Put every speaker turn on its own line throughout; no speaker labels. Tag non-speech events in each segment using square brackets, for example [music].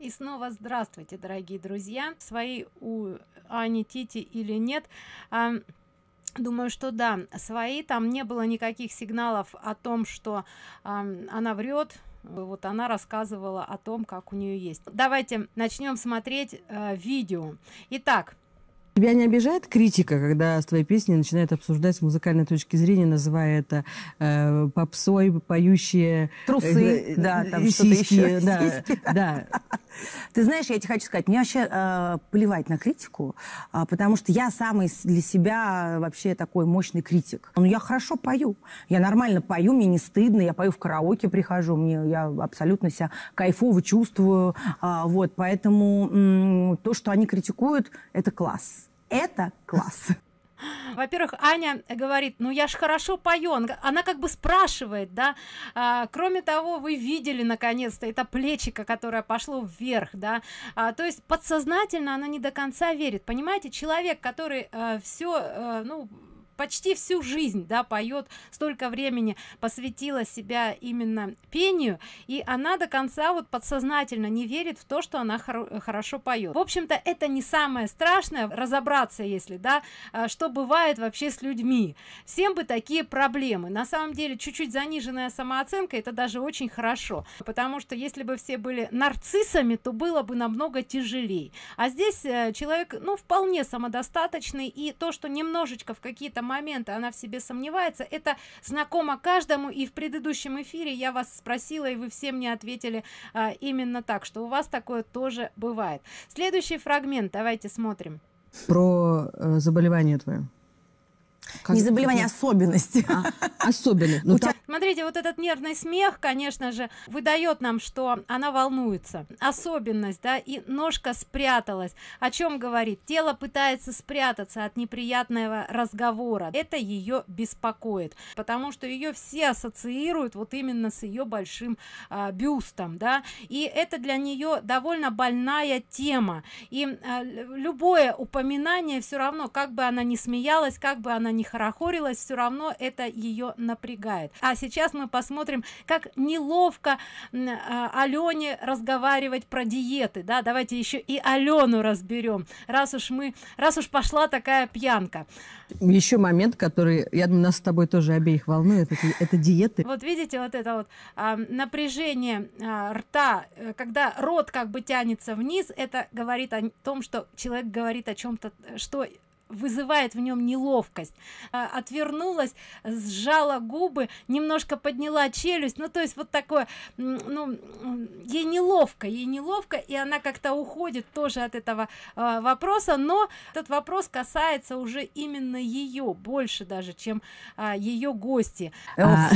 И снова здравствуйте, дорогие друзья. Свои у Ани Тити или нет. А, думаю, что да, свои. Там не было никаких сигналов о том, что а, она врет. Вот она рассказывала о том, как у нее есть. Давайте начнем смотреть э, видео. Итак,
Тебя не обижает критика, когда с твоей песни начинают обсуждать с музыкальной точки зрения, называя это э, попсой, поющие...
Трусы, э, да, там что-то еще. Да, да. Ты знаешь, я тебе хочу сказать, мне вообще э, плевать на критику, э, потому что я самый для себя вообще такой мощный критик. Но ну, я хорошо пою, я нормально пою, мне не стыдно, я пою в караоке, прихожу, мне я абсолютно себя кайфово чувствую, э, вот, поэтому э, то, что они критикуют, это класс это класс.
Во-первых, Аня говорит, ну я ж хорошо пою. Она как бы спрашивает, да. А, кроме того, вы видели наконец-то это плечико, которое пошло вверх, да. А, то есть подсознательно она не до конца верит. Понимаете, человек, который а, э, все, э, ну почти всю жизнь да поет столько времени посвятила себя именно пению и она до конца вот подсознательно не верит в то что она хор хорошо поет. В общем-то это не самое страшное разобраться если да а, что бывает вообще с людьми. Всем бы такие проблемы. На самом деле чуть-чуть заниженная самооценка это даже очень хорошо потому что если бы все были нарциссами то было бы намного тяжелее а здесь э, человек ну вполне самодостаточный и то что немножечко в какие-то моменты она в себе сомневается. Это знакомо каждому и в предыдущем эфире я вас спросила и вы все мне ответили а, именно так что у вас такое тоже бывает. Следующий фрагмент давайте смотрим.
Про э, заболевание твое
как не заболевание, как... особенности. А,
особенность. [laughs] Ну,
там... Смотрите, вот этот нервный смех, конечно же, выдает нам, что она волнуется. Особенность, да, и ножка спряталась. О чем говорит? Тело пытается спрятаться от неприятного разговора. Это ее беспокоит, потому что ее все ассоциируют вот именно с ее большим а, бюстом, да, и это для нее довольно больная тема. И а, любое упоминание все равно, как бы она ни смеялась, как бы она ни хорохорилась все равно это ее напрягает. А сейчас мы посмотрим как неловко а, алене разговаривать про диеты да давайте еще и алену разберем раз уж мы раз уж пошла такая пьянка.
Еще момент который я думаю нас с тобой тоже обеих волнует это, это диеты.
Вот видите вот это вот а, напряжение а, рта э, когда рот как бы тянется вниз это говорит о том что человек говорит о чем-то что вызывает в нем неловкость. А, отвернулась сжала губы немножко подняла челюсть. Ну то есть вот такое ну ей неловко ей неловко и она как-то уходит тоже от этого а, вопроса. Но этот вопрос касается уже именно ее больше даже чем а, ее гости. А,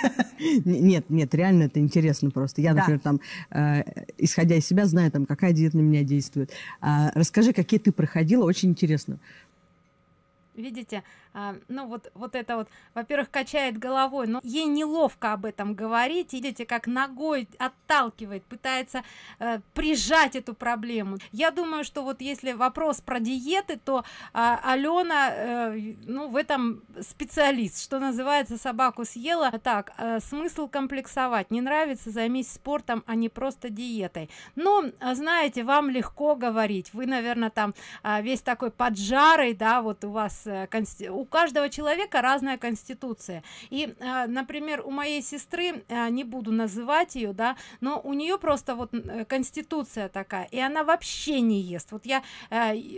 [laughs]
нет нет реально это интересно просто. Я например там э, исходя из себя знаю там какая диета на меня действует. Расскажи какие ты проходила очень интересно
видите а, ну вот вот это вот во-первых качает головой но ей неловко об этом говорить видите как ногой отталкивает пытается э, прижать эту проблему. Я думаю что вот если вопрос про диеты то а, алена э, ну в этом специалист. Что называется собаку съела. Так э, смысл комплексовать. Не нравится займись спортом а не просто диетой. Но знаете вам легко говорить. Вы наверное там э, весь такой поджарый да вот у вас э, у каждого человека разная конституция. И э, например у моей сестры э, не буду называть ее да но у нее просто вот э, конституция такая и она вообще не ест. Вот я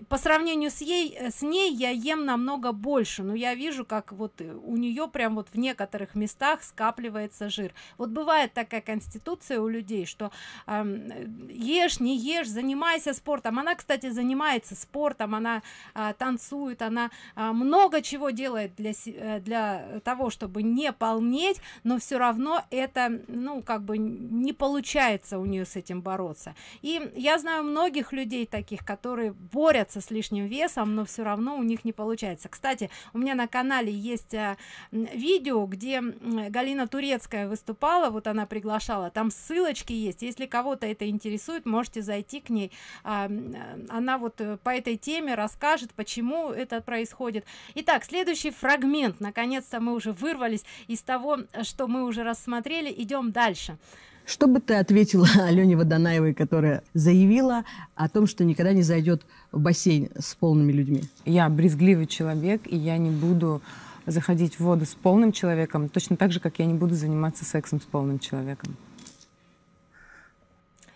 по сравнению с ей с ней я ем намного больше но я вижу как вот у нее прям вот в некоторых местах скапливается жир. Вот бывает такая конституция у людей что ешь не ешь занимайся спортом. Она кстати занимается спортом она танцует она много чего делает для э, для того чтобы не полнеть но все равно это ну как бы не получается у нее с этим бороться. И я знаю многих людей таких которые борются с лишним весом но все равно у них не получается. Кстати у меня на канале есть а, видео где галина турецкая выступала вот она приглашала там ссылочки есть. Если кого-то это интересует можете зайти к ней. А, она вот э, по этой теме расскажет почему это происходит. Итак, следующий фрагмент. Наконец-то мы уже вырвались из того, что мы уже рассмотрели. Идем дальше.
Что бы ты ответила [laughs] Алене Водонаевой, которая заявила о том, что никогда не зайдет в бассейн с полными людьми?
Я брезгливый человек, и я не буду заходить в воду с полным человеком, точно так же, как я не буду заниматься сексом с полным человеком.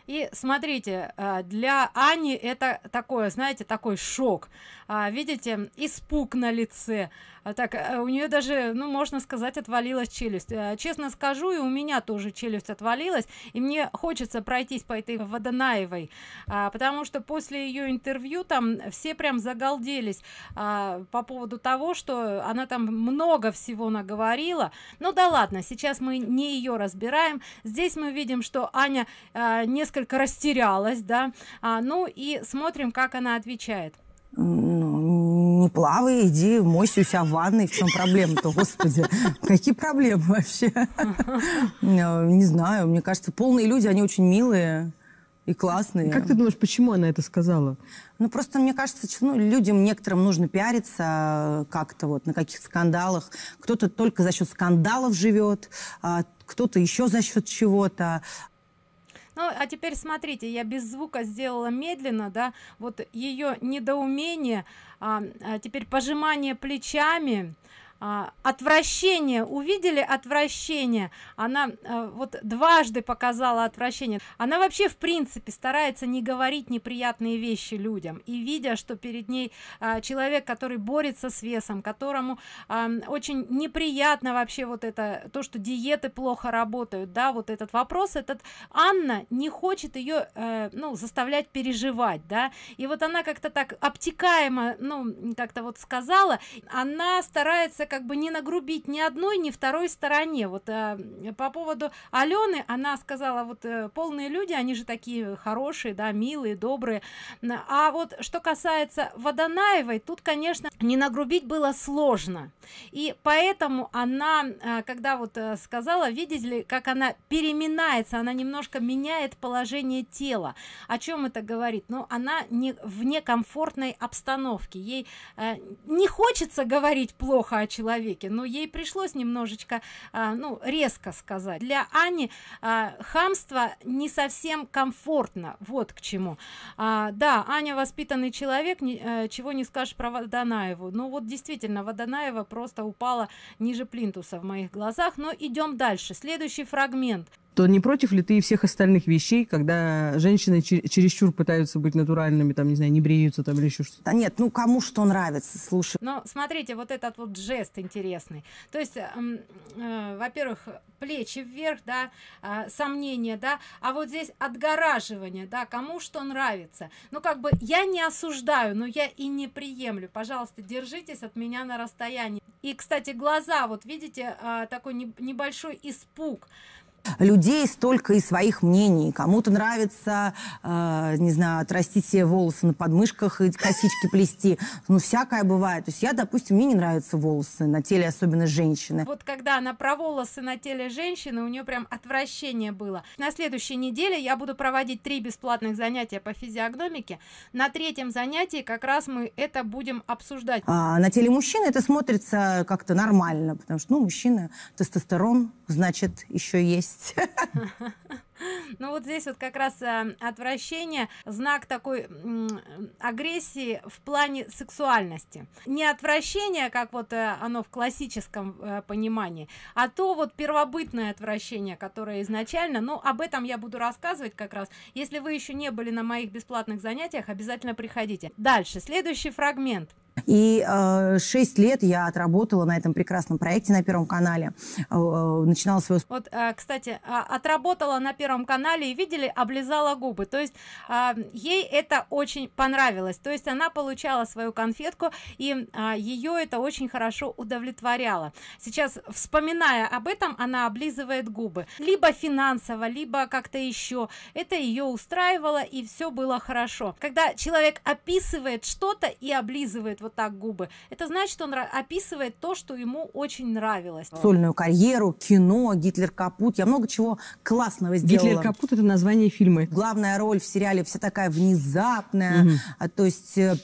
И смотрите, а, для Ани это такое, знаете, такой шок. А, видите, испуг на лице. А так, э, у нее даже, ну, можно сказать, отвалилась челюсть. Э, честно скажу, и у меня тоже челюсть отвалилась, и мне хочется пройтись по этой Водонаевой, потому что после ее интервью там все прям загалделись по поводу того, что она там много всего наговорила. Ну да ладно, сейчас мы не ее разбираем. Здесь мы видим, что Аня несколько растерялась, да, а, ну и смотрим, как она отвечает.
Ну, не плавай, иди, мойся у себя в ванной. В чем проблема-то, господи? Какие проблемы вообще? Не знаю, мне кажется, полные люди, они очень милые и классные.
Как ты думаешь, почему она это сказала?
Ну, просто мне кажется, ну, людям некоторым нужно пиариться как-то вот на каких-то скандалах. Кто-то только за счет скандалов живет, а кто-то еще за счет чего-то.
Ну, а теперь смотрите, я без звука сделала медленно, да, вот ее недоумение, а, а теперь пожимание плечами, а, отвращение увидели отвращение. Она а, вот дважды показала отвращение. Она вообще в принципе старается не говорить неприятные вещи людям. И видя что перед ней а, человек который борется с весом которому а, очень неприятно вообще вот это то что диеты плохо работают да вот этот вопрос этот анна не хочет ее э, ну заставлять переживать да. И вот она как-то так обтекаемо ну как-то вот сказала она старается как бы не нагрубить ни одной ни второй стороне. Вот э, по поводу алены она сказала вот э, полные люди они же такие хорошие да милые добрые а вот что касается водонаевой тут конечно не нагрубить было сложно. И поэтому она э, когда вот э, сказала видите ли как она переминается она немножко меняет положение тела. О чем это говорит? Ну она не в некомфортной обстановке. Ей э, не хочется говорить плохо о человеке человеке. Но ей пришлось немножечко а, ну резко сказать. Для ани а, хамство не совсем комфортно. Вот к чему. А, да аня воспитанный человек не, а, чего не скажешь про водонаеву. Ну вот действительно водонаева просто упала ниже плинтуса в моих глазах. Но идем дальше. Следующий фрагмент
то не против ли ты всех остальных вещей, когда женщины чересчур пытаются быть натуральными, там, не знаю, не бреются там или еще что-то?
Да нет, ну кому что нравится, слушай.
Но смотрите, вот этот вот жест интересный. То есть, э, э, во-первых, плечи вверх, да, э, сомнения, да, а вот здесь отгораживание, да, кому что нравится. Ну, как бы я не осуждаю, но я и не приемлю. Пожалуйста, держитесь от меня на расстоянии. И, кстати, глаза, вот видите, э, такой не, небольшой испуг
людей столько и своих мнений. Кому-то нравится, э, не знаю, отрастить себе волосы на подмышках и косички плести. Ну, всякое бывает. То есть я, допустим, мне не нравятся волосы на теле, особенно женщины.
Вот когда она про волосы на теле женщины, у нее прям отвращение было. На следующей неделе я буду проводить три бесплатных занятия по физиогномике. На третьем занятии как раз мы это будем обсуждать.
А на теле мужчины это смотрится как-то нормально, потому что, ну, мужчина, тестостерон, значит, еще есть есть. [laughs]
Ну вот здесь вот как раз э, отвращение, знак такой агрессии в плане сексуальности. Не отвращение, как вот э, оно в классическом э, понимании, а то вот первобытное отвращение, которое изначально, ну об этом я буду рассказывать как раз. Если вы еще не были на моих бесплатных занятиях, обязательно приходите. Дальше, следующий фрагмент.
И э, 6 лет я отработала на этом прекрасном проекте на Первом канале. Э, начинала свою...
Вот, э, кстати, э, отработала на Первом канале и видели, облизала губы. То есть э, ей это очень понравилось. То есть она получала свою конфетку, и э, ее это очень хорошо удовлетворяло. Сейчас, вспоминая об этом, она облизывает губы. Либо финансово, либо как-то еще. Это ее устраивало, и все было хорошо. Когда человек описывает что-то и облизывает вот так губы. Это значит он описывает то что ему очень нравилось.
Сольную карьеру кино гитлер капут я много чего классного сделала.
гитлер капут это название фильма.
Главная роль в сериале вся такая внезапная. Угу. то есть Э,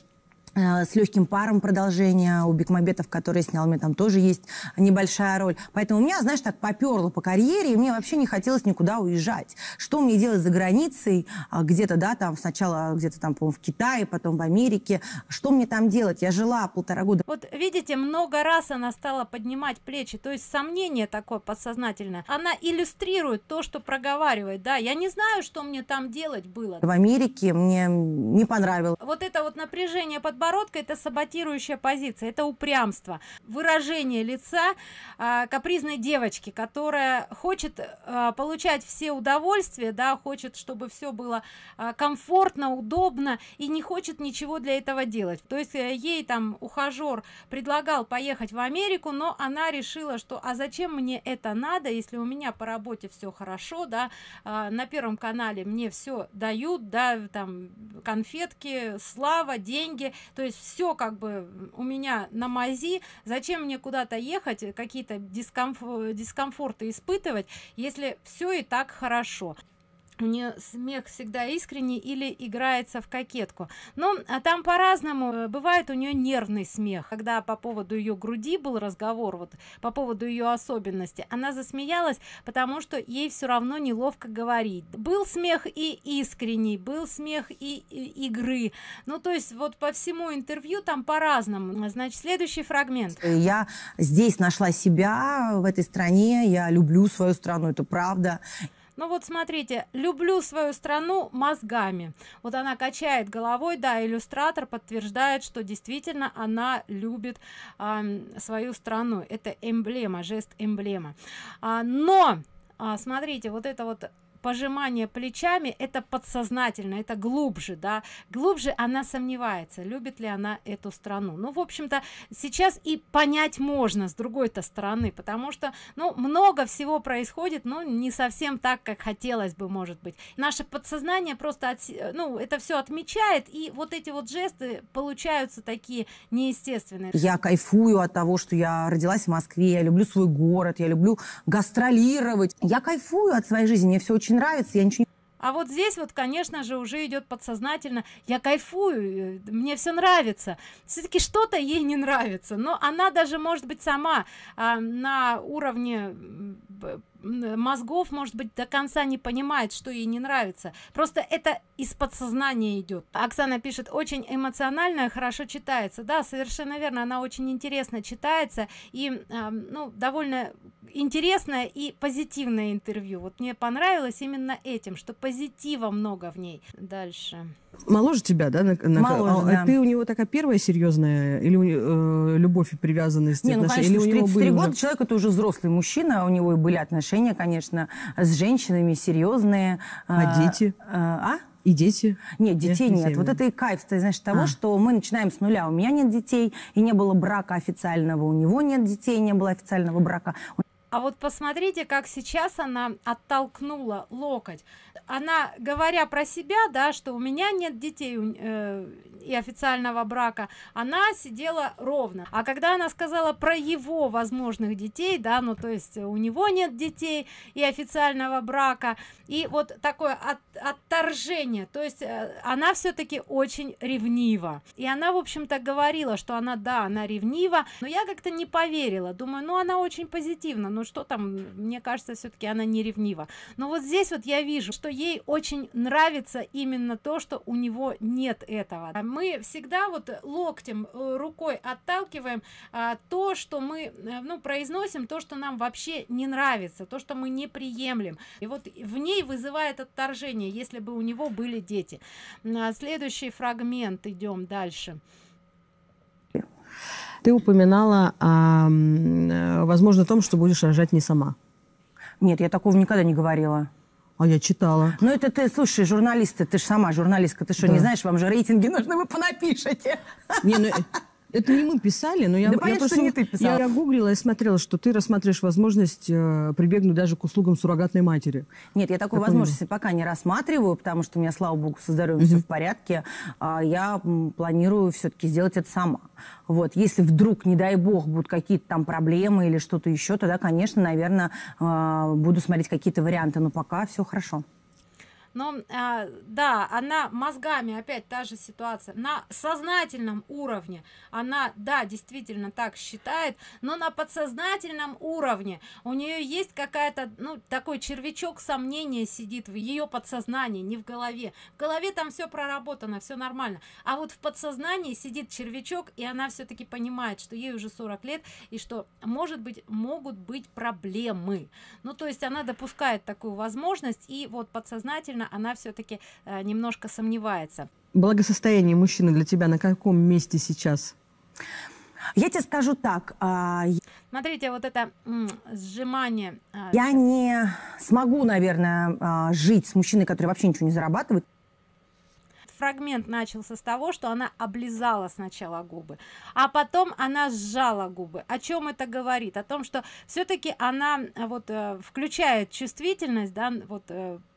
с легким паром продолжение. У Бекмамбетов, который снял, мне там тоже есть небольшая роль. Поэтому у меня, знаешь, так поперло по карьере, и мне вообще не хотелось никуда уезжать. Что мне делать за границей? А, где-то, да, там сначала где-то там, по-моему, в Китае, потом в Америке. Что мне там делать? Я жила полтора года.
Вот видите, много раз она стала поднимать плечи, то есть сомнение такое подсознательное. Она иллюстрирует то, что проговаривает, да. Я не знаю, что мне там делать было.
В Америке мне не понравилось.
Вот это вот напряжение подбородка подбородка это саботирующая позиция это упрямство. Выражение лица э, капризной девочки которая хочет э, получать все удовольствия да хочет чтобы все было э, комфортно удобно и не хочет ничего для этого делать. То есть э, ей там ухажер предлагал поехать в америку но она решила что а зачем мне это надо если у меня по работе все хорошо да? На первом канале мне все дают да там конфетки слава деньги то есть все как бы у меня на мази. Зачем мне куда-то ехать какие-то дискомф дискомфорты испытывать если все и так хорошо у нее смех всегда искренний или играется в кокетку. Но а там по-разному э, бывает у нее нервный смех когда по поводу ее груди был разговор вот по поводу ее особенности она засмеялась потому что ей все равно неловко говорить. Был смех и искренний был смех и, и игры. Ну то есть вот по всему интервью там по-разному. Значит следующий фрагмент.
Я здесь нашла себя в этой стране я люблю свою страну это правда
ну вот смотрите люблю свою страну мозгами вот она качает головой да иллюстратор подтверждает что действительно она любит э, свою страну. Это эмблема жест эмблема. А, но а, смотрите вот это вот пожимание плечами это подсознательно это глубже да. Глубже она сомневается любит ли она эту страну. Ну в общем-то сейчас и понять можно с другой-то стороны потому что ну много всего происходит но не совсем так как хотелось бы может быть. Наше подсознание просто от, ну это все отмечает и вот эти вот жесты получаются такие неестественные.
Я кайфую от того что я родилась в москве я люблю свой город я люблю гастролировать. Я кайфую от своей жизни мне все очень нравится я ничего
а вот здесь вот конечно же уже идет подсознательно. Я кайфую э, мне все нравится. Все-таки что-то ей не нравится но она даже может быть сама а, на уровне мозгов может быть до конца не понимает что ей не нравится. Просто это из подсознания идет оксана пишет очень эмоциональная хорошо читается да совершенно верно она очень интересно читается и э, ну довольно интересное и позитивное интервью. Вот мне понравилось именно этим что позитива много в ней. Дальше
моложе тебя да, на, на, моложе, а, да. ты у него такая первая серьезная или э, любовь и привязанность
не, ну, конечно, или у него 33 года уже... человек это уже взрослый мужчина у него и были отношения конечно с женщинами серьезные
а, а дети
а, а?
И дети?
Нет, детей нет. нет. Вот это и кайф, ты знаешь, того, а. что мы начинаем с нуля. У меня нет детей, и не было брака официального. У него нет детей, не было официального брака.
А вот посмотрите, как сейчас она оттолкнула локоть. Она, говоря про себя, да, что у меня нет детей э, и официального брака, она сидела ровно. А когда она сказала про его возможных детей, да, ну то есть у него нет детей и официального брака, и вот такое от, отторжение, то есть э, она все-таки очень ревнива. И она, в общем-то, говорила, что она, да, она ревнива, но я как-то не поверила. Думаю, ну она очень позитивна, ну что там, мне кажется, все-таки она не ревнива. Но вот здесь вот я вижу, что ей очень нравится именно то, что у него нет этого. Мы всегда вот локтем, э, рукой отталкиваем а, то, что мы, э, ну, произносим, то, что нам вообще не нравится, то, что мы не приемлем. И вот в ней вызывает отторжение, если бы у него были дети. А, следующий фрагмент, идем дальше.
Ты упоминала о, возможно, том, что будешь рожать не сама.
Нет, я такого никогда не говорила.
А я читала.
Ну это ты, слушай, журналисты, ты же сама журналистка, ты что, да. не знаешь, вам же рейтинги нужны, вы понапишете.
Не, ну это не мы писали, но я, да я, просто, не ты писала. я гуглила и смотрела, что ты рассматриваешь возможность э, прибегнуть даже к услугам суррогатной матери.
Нет, я такой возможности пока не рассматриваю, потому что у меня, слава богу, со здоровьем угу. все в порядке. А я планирую все-таки сделать это сама. Вот, если вдруг, не дай бог, будут какие-то там проблемы или что-то еще, тогда, конечно, наверное, э, буду смотреть какие-то варианты, но пока все хорошо.
Но а, да она мозгами опять та же ситуация. На сознательном уровне она да действительно так считает но на подсознательном уровне у нее есть какая-то ну такой червячок сомнения сидит в ее подсознании не в голове. В голове там все проработано все нормально. А вот в подсознании сидит червячок и она все-таки понимает что ей уже 40 лет и что может быть могут быть проблемы. Ну то есть она допускает такую возможность и вот подсознательно она все-таки э, немножко сомневается
благосостояние мужчины для тебя на каком месте сейчас
я тебе скажу так. А...
Смотрите, вот это сжимание.
А, я не смогу, наверное, а, жить с мужчиной, который вообще ничего не зарабатывает
фрагмент начался с того, что она облизала сначала губы, а потом она сжала губы. О чем это говорит? О том, что все-таки она э, вот э, включает чувствительность, да, вот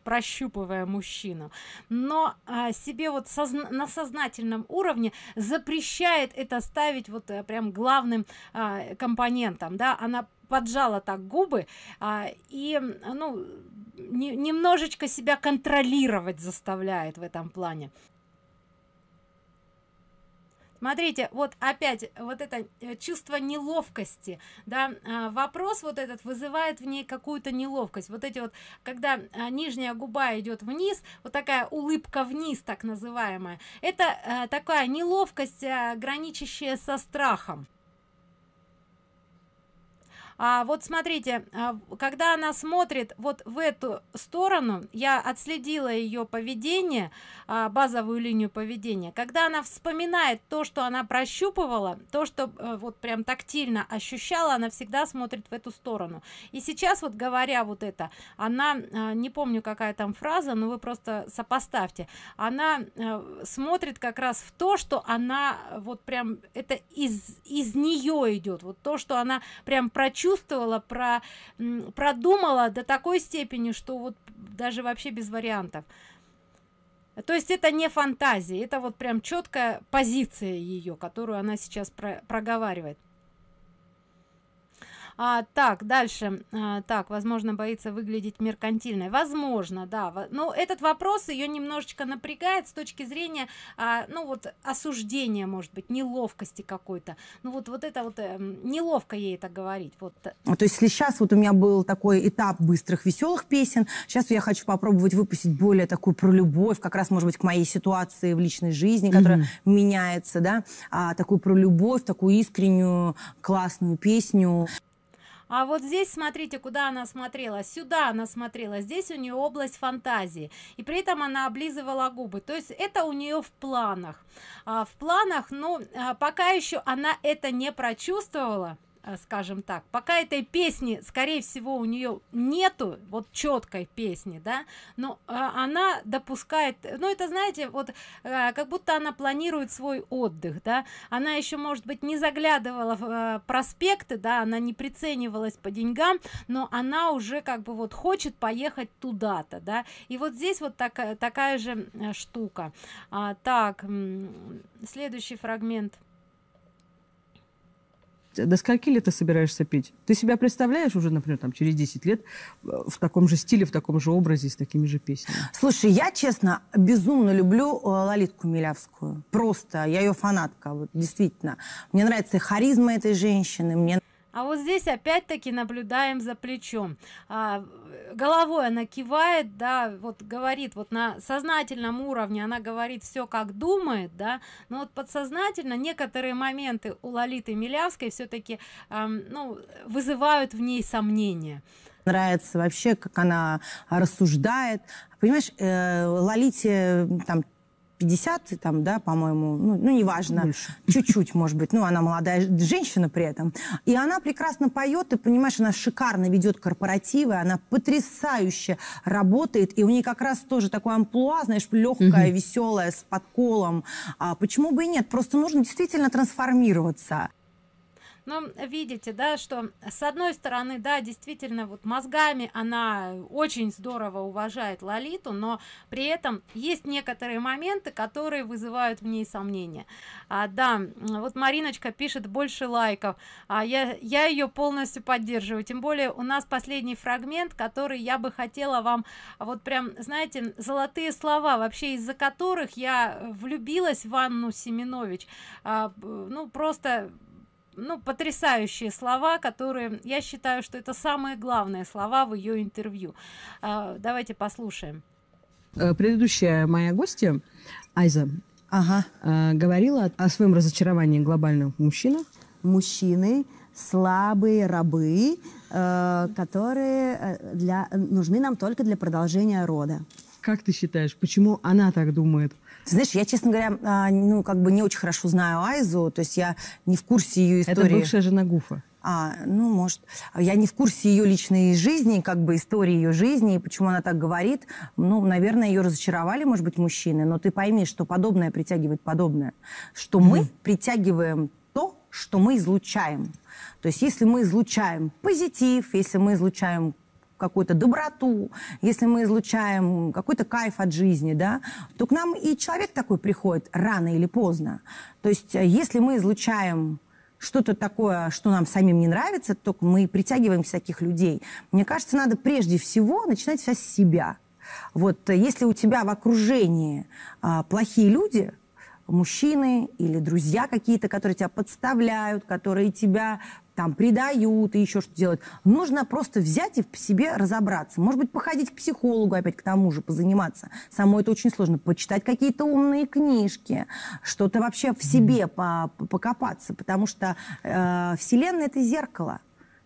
прощупывая мужчину, но а, себе вот созна на сознательном уровне запрещает это ставить вот а, прям главным а, компонентом, да, она поджала так губы а, и ну не, немножечко себя контролировать заставляет в этом плане смотрите вот опять вот это э, чувство неловкости да а, вопрос вот этот вызывает в ней какую-то неловкость. Вот эти вот когда а, нижняя губа идет вниз вот такая улыбка вниз так называемая это а, такая неловкость граничащая со страхом а, вот смотрите а, когда она смотрит вот в эту сторону я отследила ее поведение а, базовую линию поведения. Когда она вспоминает то что она прощупывала то что а, вот прям тактильно ощущала она всегда смотрит в эту сторону. И сейчас вот говоря вот это она а, не помню какая там фраза но вы просто сопоставьте. Она а, смотрит как раз в то что она вот прям это из из нее идет вот то что она прям прочувствовала прочувствовала, про, продумала до такой степени, что вот даже вообще без вариантов. То есть это не фантазия, это вот прям четкая позиция ее, которую она сейчас про проговаривает а, так дальше. А, так возможно боится выглядеть меркантильной. Возможно да. Но этот вопрос ее немножечко напрягает с точки зрения а, ну вот осуждения может быть неловкости какой-то. Ну вот вот это вот э, неловко ей это говорить. Вот.
А, то есть если сейчас вот у меня был такой этап быстрых веселых песен сейчас я хочу попробовать выпустить более такую про любовь как раз может быть к моей ситуации в личной жизни которая mm-hmm. меняется да. А, такую про любовь такую искреннюю классную песню
а вот здесь смотрите куда она смотрела. Сюда она смотрела. Здесь у нее область фантазии. И при этом она облизывала губы. То есть это у нее в планах. А, в планах но а, пока еще она это не прочувствовала скажем так пока этой песни скорее всего у нее нету вот четкой песни да но э, она допускает ну это знаете вот э, как будто она планирует свой отдых да. Она еще может быть не заглядывала в э, проспекты да она не приценивалась по деньгам но она уже как бы вот хочет поехать туда-то да. И вот здесь вот такая такая же э, штука. А, так следующий фрагмент
до скольки лет ты собираешься петь? Ты себя представляешь уже, например, там, через 10 лет э, в таком же стиле, в таком же образе, с такими же песнями?
Слушай, я, честно, безумно люблю э, Лолитку Милявскую. Просто. Я ее фанатка, вот, действительно. Мне нравится харизма этой женщины, мне
а вот здесь опять-таки наблюдаем за плечом. А, головой она кивает да вот говорит вот на сознательном уровне она говорит все как думает да. Но вот подсознательно некоторые моменты у лолиты милявской все-таки а, ну вызывают в ней сомнения.
Нравится вообще как она рассуждает. Понимаешь э, лолите там 50, там, да, по-моему, ну, ну неважно, чуть-чуть, может быть, ну, она молодая женщина при этом. И она прекрасно поет, ты понимаешь, она шикарно ведет корпоративы, она потрясающе работает, и у нее как раз тоже такой амплуа, знаешь, легкая, угу. веселая, с подколом. А почему бы и нет? Просто нужно действительно трансформироваться.
Но видите да что с одной стороны да действительно вот мозгами она очень здорово уважает лолиту но при этом есть некоторые моменты которые вызывают в ней сомнения. А, да вот мариночка пишет больше лайков а я я ее полностью поддерживаю. Тем более у нас последний фрагмент который я бы хотела вам вот прям знаете золотые слова вообще из-за которых я влюбилась в анну семенович. А, ну просто ну потрясающие слова которые я считаю что это самые главные слова в ее интервью. А, давайте послушаем.
Э, предыдущая моя гостья айза ага. э, говорила о своем разочаровании глобальных мужчинах.
Мужчины слабые рабы э, которые для нужны нам только для продолжения рода.
Как ты считаешь почему она так думает
ты знаешь, я, честно говоря, а, ну, как бы не очень хорошо знаю Айзу, то есть я не в курсе ее истории.
Это бывшая жена Гуфа.
А, ну, может, я не в курсе ее личной жизни, как бы истории ее жизни, и почему она так говорит. Ну, наверное, ее разочаровали, может быть, мужчины, но ты пойми, что подобное притягивает подобное. Что mm-hmm. мы притягиваем то, что мы излучаем. То есть если мы излучаем позитив, если мы излучаем какую-то доброту, если мы излучаем какой-то кайф от жизни, да, то к нам и человек такой приходит рано или поздно. То есть э, если мы излучаем что-то такое, что нам самим не нравится, то мы притягиваем всяких людей. Мне кажется, надо прежде всего начинать все с себя. Вот э, если у тебя в окружении а, плохие люди, мужчины или друзья какие-то, которые тебя подставляют, которые тебя там предают и еще что делать. Нужно просто взять и в себе разобраться. Может быть, походить к психологу опять к тому же, позаниматься. Самой это очень сложно. Почитать какие-то умные книжки, что-то вообще в себе по покопаться, потому что э, Вселенная – это зеркало.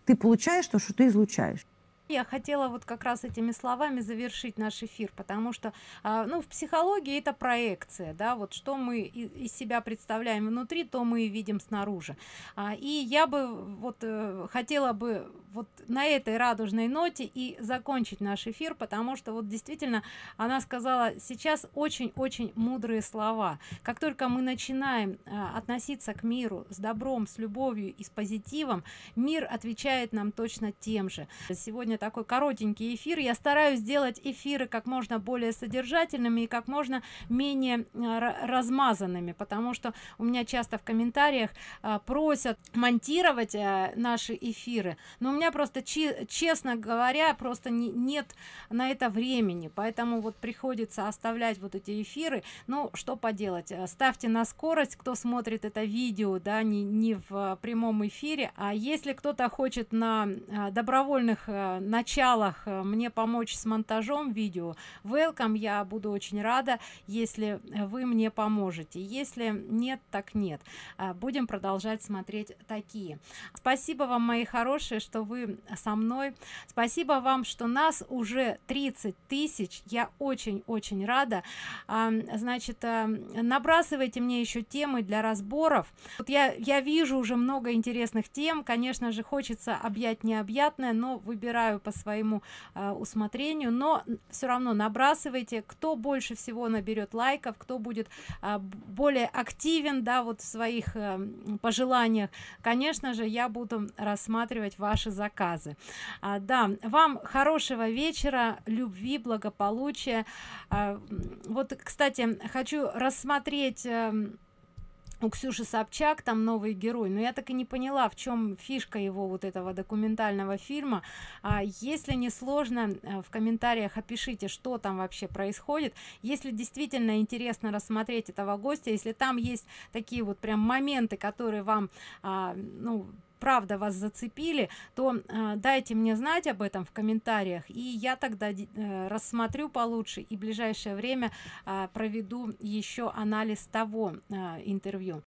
Ты получаешь то, что ты излучаешь.
Я хотела вот как раз этими словами завершить наш эфир, потому что, а, ну, в психологии это проекция, да, вот что мы из себя представляем внутри, то мы и видим снаружи. А, и я бы вот э, хотела бы вот на этой радужной ноте и закончить наш эфир, потому что вот действительно она сказала сейчас очень-очень мудрые слова. Как только мы начинаем а, относиться к миру с добром, с любовью и с позитивом, мир отвечает нам точно тем же. Сегодня сегодня такой коротенький эфир. Я стараюсь сделать эфиры как можно более содержательными и как можно менее э, размазанными, потому что у меня часто в комментариях а, просят монтировать а, наши эфиры, но у меня просто, честно говоря, просто не, нет на это времени, поэтому вот приходится оставлять вот эти эфиры. Ну, что поделать, ставьте на скорость, кто смотрит это видео, да, не, не в прямом эфире, а если кто-то хочет на добровольных началах э, мне помочь с монтажом видео welcome я буду очень рада если вы мне поможете. Если нет так нет. Э, будем продолжать смотреть такие. Спасибо вам мои хорошие что вы со мной. Спасибо вам что нас уже 30 тысяч. Я очень очень рада значит э, набрасывайте мне еще темы для разборов. Вот я я вижу уже много интересных тем. Конечно же хочется объять необъятное но выбираю выбираю по своему э, усмотрению но все равно набрасывайте. Кто больше всего наберет лайков кто будет э, более активен да вот в своих э, пожеланиях конечно же я буду рассматривать ваши заказы. А, да вам хорошего вечера любви благополучия. А, вот кстати хочу рассмотреть э, у Ксюши Собчак там новый герой, но я так и не поняла, в чем фишка его вот этого документального фильма. А если не сложно, э, в комментариях опишите, что там вообще происходит. Если действительно интересно рассмотреть этого гостя, если там есть такие вот прям моменты, которые вам, а, ну, правда вас зацепили то э, дайте мне знать об этом в комментариях и я тогда э, рассмотрю получше и в ближайшее время э, проведу еще анализ того э, интервью